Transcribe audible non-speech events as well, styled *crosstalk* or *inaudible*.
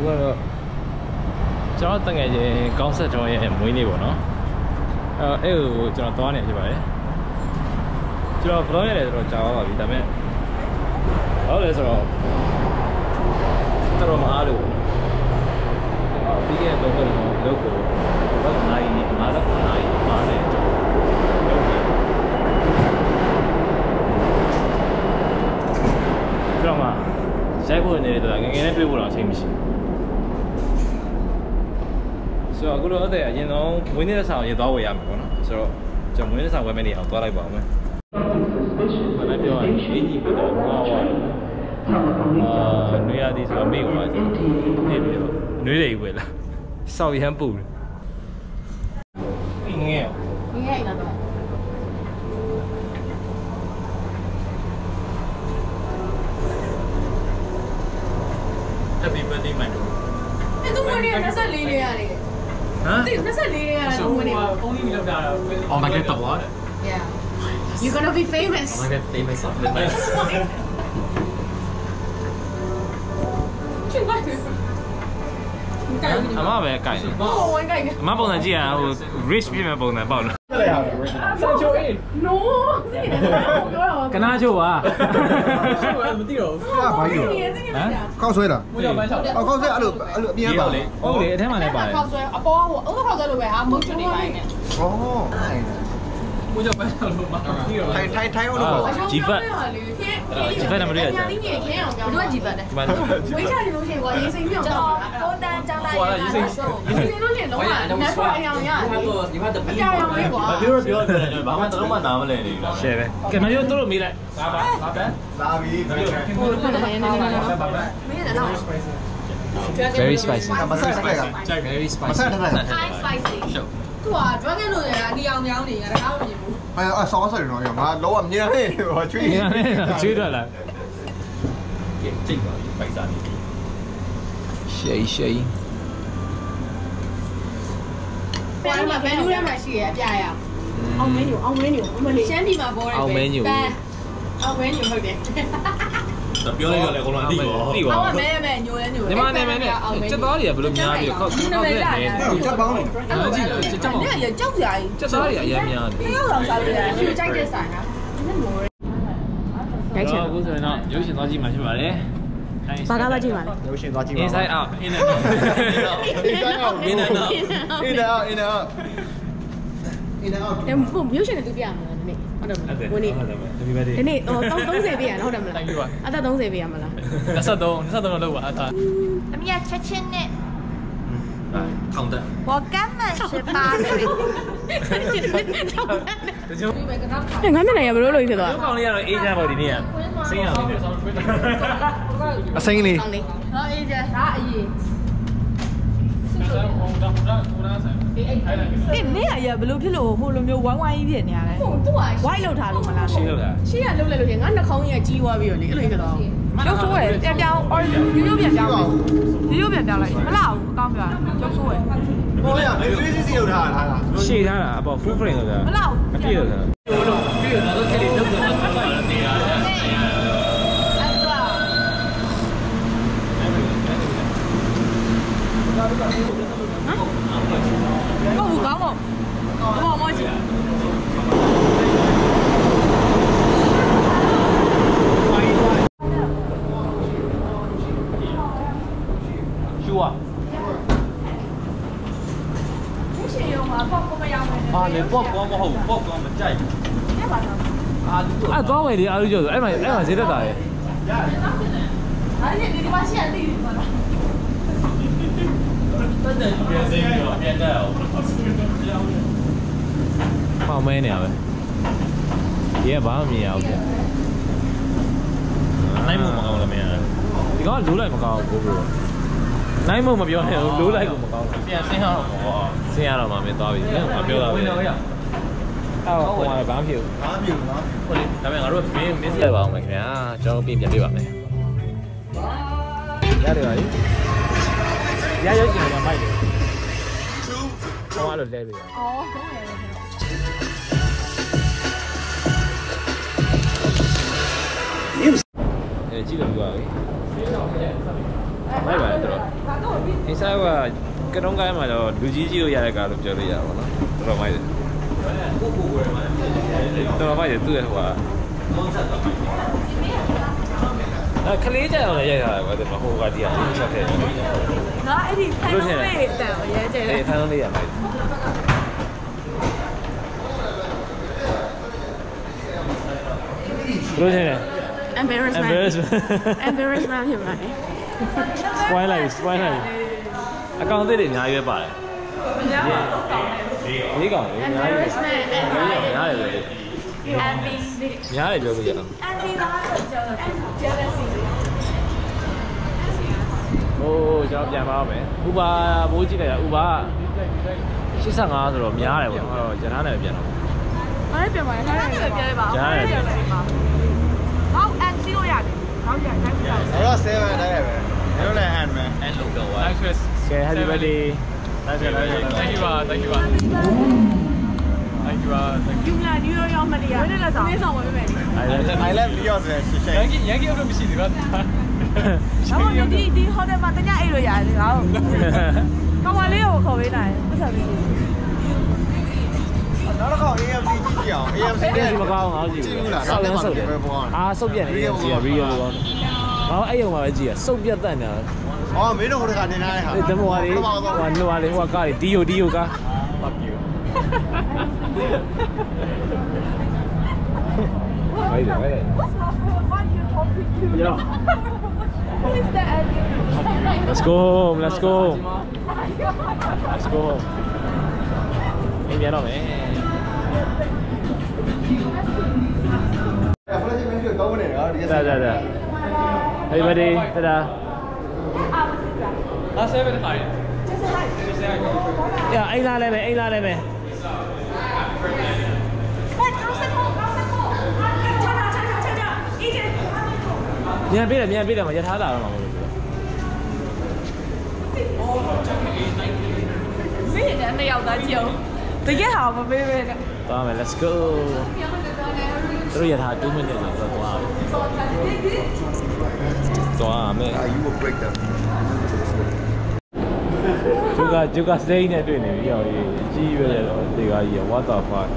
အခုကတော့ကျွန်တော်တငယ်ချင်းကောင်းဆက်တော်ရဲ့မွေးနေ့ပေါ့နော်အဲအဲ့ကိုကျွန်တော်သွားနေဖြစ်ပါတယ်ကျွန်တော် vlog ရတယ်ဆိုတော့ကြာသွားပါပြီဒါပေမဲ့ဘာလို့လဲဆိုတော့တော်တော်မအားလို့ပေါ့နော်ပြီးခဲ့တဲ့တော့လောက်ကိုတော့နိုင်နေငါတော့နိုင်ပါတယ်ကျွန်တော်လုပ်နေကျွန်တော်မှရိုက်ဖို့နေတယ်ဆိုတာငယ်ငယ်နဲ့တွေ့ဖို့တော့အချိန်မရှိဘူး ဆိုတော့အခုတော့အဲ့ဒါအရင်ဆုံးမွေးနေ့ဆောင်ရင်သွားဝယ်ရမှာပေါ့နော်ဆိုတော့ကျွန်တော်မွေးနေ့ဆောင်ဝယ်မယ့်နေအောင်သွားလိုက်ပါဦးမယ်ဘာလဲပြောရရင်အင်ကြီးကတော့ဟောဝါအာနွေရသည်ဆိုတော့မိကွာကျွန်တော်နေပြီးတော့နွေတွေဝယ်လာစောက်ရမ်းပူတယ်အင်းငယ်ငယ်လာတော့တက်ပြီးပတ်သိမှန်တော့တူတူရီ24လေးရတယ် Huh? Eh, so, Only we that. Oh, like the vlog? Yeah. You're gonna be famous. Oh, I'm gonna be famous off the bus. I'm not very kind. Oh, I'm kind. Oh, I'm not going to I will reach people. I'm not going to No! *laughs* ကနာချို့ပါချို့ကမသိတော့ဘူးကဘာကြီးလဲဟမ်ခောက်ဆွဲလားမဟုတ်တော့ဘန်းချောက်အော်ခောက်ဆွဲအဲ့လိုအဲ့လိုအပြင်းပါလေဟုတ်လေအထက်မှာလည်းပါတယ်ခောက်ဆွဲအပေါ်ကဟိုဥက္ကခောက်ဆွဲလိုပဲဟာမုတ်ချွတ်နေပါရင်ဩ ရေးစိမ်လို့ရှိရင်လုံးဝနက်ဖွာအယောင်ရ You have the အကြောင်ရောင်လေးကွာပြောရပြောတယ်ကျွန်တော်ဘာမှတလုံးမှနားမလဲနေဘူးလားရှယ်ပဲကဲမပြောတို့လို့မေးလိုက်ဘာပါဘာပဲလာပြီဟိုဟုတ်တယ်နေနေနေနေဘာပဲမင်းလည်းတော့ very spicy မဆက်ထက်က very မ spicy. ဆက်ထက် high spicy သူက dragon လို့လည်းအနီအောင်ကြောင်းနေငါတကားမမြင်ဘူးအဲအဆောင်းဆက်တော့ငါလောကမြင်ဟဲ့ဟိုချွေးဒီကနေ့ချွေးတော့လာကြိတ်ပါပြီပိုက်စားနေပြီရှယ်ရှယ်ဘယ်မှာဘယ်လူထဲမှာရှိရအပြရအောင်မင်းညိုအောင်မင်းညိုအမလေးရှမ်းပြည်မှာပေါ်တယ်အောင်မင်းညိုဟုတ်တယ် ဒါပြောလိုက်တော့လေအကုန်လုံးသိပါသိပါအောဘူးင်မဲမဲညိုလဲညိုညီမနာမည်နဲ့စက်သားတွေကဘယ်လိုများပြီးခောက်ခောက်ခဲ့တယ်ချက်ပေါင်းနေအားကြည့်တယ်စက်ကြောက်အဲ့ရကြောက်ကြရည်စက်သားတွေအများများတယ်တယောက်တော့စားလို့ရတယ်သူကြိုက်တဲ့ဆိုင်ကဒီမိုးရိုက်ချင်အခုဆိုရင်တော့ရုပ်ရှင်သွားကြည့်မှဖြစ်ပါတယ်ဘာကားသွားကြည့်ပါလဲရုပ်ရှင်သွားကြည့်ပါ inside out အင်းနဲ့တော့ inside out အင်းနဲ့တော့ in and out in and out in and out တယ်ဘုံမျိုးရှင်တွေသူပြရမှာဒီနေ့ဟုတ်တယ်မလားဝင်းနေ ဟုတ်တယ်ဒီဘက်ဒီ ဒီနေ့ဟို30ပြရနော်ဟုတ်တယ်မလားအသက်30ပြရမလား 23 23တော့လောက်ပါအသာ အမေကချက်ချင်းနဲ့ ထောင်တက် 我根本是八岁。 တချို့ ငါမျက်နှာရဘလို့လို့ဖြစ်သွား ဒီကောင်လေးကတော့အေးချမ်းပေါ့ဒီနေ့ကစိတ်ရအောင်နေ အစိမ်းလေး ဟောအေးကြဒါအရေး အေးမင်းအရာဘယ်လိုဖြစ်လို့ဟိုလိုမျိုးဝိုင်းဝိုင်းကြီးဖြစ်နေရလဲဟိုသူကဝိုင်းလောက်ထားလို့မလားရှင်းလို့လားရှေ့ကလှုပ်လိုက်လို့ရှင်ငါနှာခေါင်းကြီးကကြီးသွားပြီးတော့လေအဲ့လိုဖြစ်သွားရုပ်ဆိုးရယ်ပြန်ပြောင်းအော်ရိုးရိုးပြန်ပြောင်းရိုးရိုးပြန်ပြောင်းလိုက်မလားဘူးအကောင်းပြောရုပ်ဆိုးရယ်ဘောရမေးသေးစီစီလောက်ထားတာလားရှေ့ထားတာအပေါ် full frame ဆိုတာမလားဘူးအပြည့်လို့ဆိုတာ ပြီးတော့တော့ခက်လေးလုပ်တော့တော့နေရတယ် ဟုတ်ဘူးကောင်းတော့ဘောမောကြီး ရှူอ่ะ ရှင်ရော မှာပေါ့ကိုမရောက်မယ်ဟာလေပေါ့ကောမဟုတ်ပေါ့ကောမကြိုက်အာလူတို့အဲ့သွားဝယ်ဒီအားလုံးကျော်ဆိုအဲ့မှာအဲ့မှာဈေးတက်တာလေအဲ့ဒီဒီမှာရှေ့ကသိတယ်မလားတက်တယ်ပြန်စင်းပြီးတော့ပြန်တက်အောင်ပေါင်မဲနေရပဲဒီကဘာမှမမြင်ရဘူးပြန်နိုင်မှုမကောင်းလည်းမရဒီကောင်ကလိုးလိုက်မကောင်းဘူးကို နိုင်မမပြောနဲ့လိုးလိုက်ကိုမကောင်းဘူးပြန်စင်းအောင်ပေါ့ဆင်းရတော့မှမင်းသွားပြီမပြောတာပဲဝင်တော့ရအော်ဟိုကဘာမှမဖြစ်ဘူးဘာမြူနော်ဟုတ်လေဒါပေမဲ့ငါတို့မင်းမင်းဆက်ပါအောင်မယ်ခင်ဗျာကျွန်တော်ပြင်ပြန်ပြပါမယ်ရတယ်ပါလေရရကျင်ရမိုက်တယ်ဟောအဲ့လိုလဲပြီအော်အဲကြည့်လို့ပြောရပြီမိုက်ပါလေတော့အိ စားကကတုံးကိုင်းမှာတော့လူကြီးကြီးလို့ရတဲ့ကားလို့ပြောလို့ရပါတော့တော်တော်မိုက်တယ်တော်တော်မိုက်တယ်သူ့ရဲ့ဟိုကအခလေးကြအောင်လည်းရိုက်ထားတယ်ကွာဒီမှာဟိုကတည်းကချက်ခဲ့တယ်ငါအဲ့ဒီဖိုင်လုံးလေးအတန်ကိုရဲကျဲတယ်အေးထိုင်းလေးရမိုက်ဘယ်လိုလဲ embarrassment embarrassment embarrassment ဖြစ်မှာလေ spoil လိုက် spoil လိုက် အကောင့်သေးတွေအများကြီးပဲပါတယ်မရပါဘူးလေးကောင်လေးအများကြီးပဲ embarrassment များတယ်ပဲ envy များတယ်ပြောလို့ရအောင် envy ကကြောက်တယ် jealousy ဟိုးကျွန်တော်ပြန်ပါမယ်ဥပါဘိုးကြည့်လိုက်တာဥပါ85ဆိုတော့များတယ်ပေါ့နော်ကျန်တာလည်းပြန်တော့အားပြန်ပါလေခါရတယ်ပြန်လိုက်ပါကြားရတယ်ဟောက် NC ကိုရတယ်ဟောက်ရတိုင်းပြလိုက်အဲ့တော့7တိုင်းရပဲအဲ့တော့လည်း hand man အဲ့လိုတော့ Nice dress. ကဲ happy birthday Thank you, thank you, uh, thank you. uh. Thank you, uh, thank ယူလာဒီရောရောမတရားဝင်းလက်ဆောင်ဝင်းဆောင်ဝင်းမယ်လေ I love I love Leo ဆိုရှေ့ you. Yankee, Yankee တို့မရှိသေးဘူး။ဟောဒီဒီဟိုတယ်မှာတညအိတ်လို့ရတယ်လေကောင်း။ကောင်မလေးကိုခေါ်ပေးနိုင်ပတ်ဆက်ပြီးရှိနောက်တစ်ခါ AFC ကြည့်ကြည့်အောင် AFC တဲ့ဒီမကောင်းအောင်ကြည့်ကြည့်ဘူးဘူးလားဆောက်လန်းနောက်ဆုပ်တစ်တယ်ခါပဲပေါ်အောင်အာဆုပ်ပြက်နေတယ်ကြည့်ရ real ဘောငါအဲ့ရုံမှာပဲကြည့်ရစုပ်ပြက်တတ်နေတာအော်မင်းတို့ဟိုတခါတင်ထားတဲ့ဟာအဲ့တမော်လေးဟိုနှွားလေးဟိုကားလေးဒီယိုဒီယိုကား Fuck you. ဟိုက်တယ်ဟိုက်တယ် Yeah. Let's go home. Let's go home. Let's go home. အိမ်ပြန်တော့မယ်ဖလက်ချင်မင်းတို့ကောင်းနေတယ်ဒီဒါဒါဒါ Hey buddy တဒါ Ah, seven high. ရအိမ်လာလဲမယ်အိမ်လာလဲမယ်မြန်ပြေးတယ်မြန်ပြေးတယ်မှာရထားလာတော့မှာမဟုတ်ဘူး။မင်းနဲ့နှစ်ယောက် သားကြည့်အောင်။တကယ်ဟာမပေးပဲနဲ့သွားမယ် let's go တို့ရထား2 minutes လောက်တော့သွားသွားမယ် you will break them ဂျူကဂျူကစိတ်နဲ့တွေ့နေပြီရောကြီးပဲလေတော့ဒီကကြီး what the fuck